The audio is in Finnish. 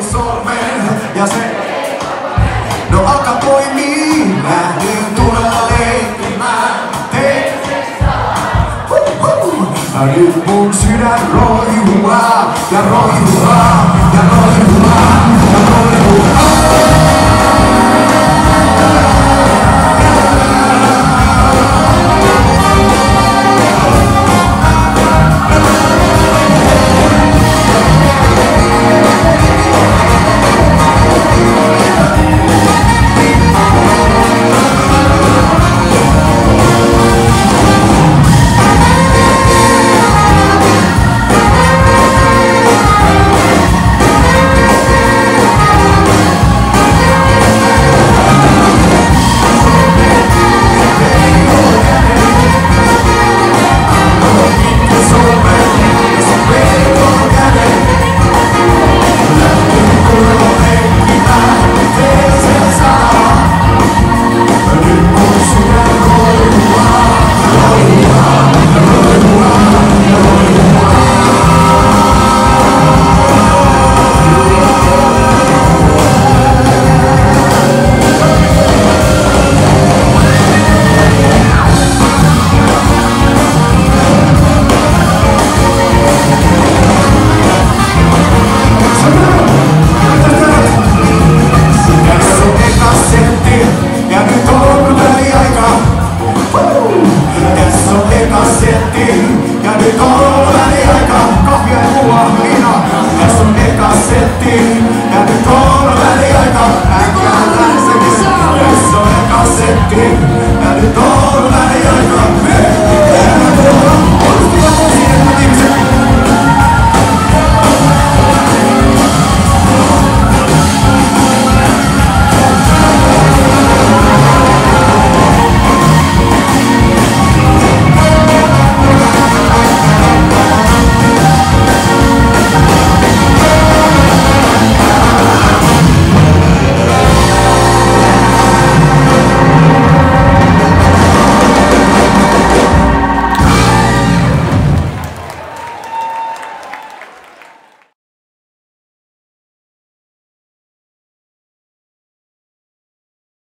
Annoin sormen. Ja se No alka toimii, lähdin tulee leikkimään. Huh, huh. Nyt mun sydän roihuaa ja roihuaa.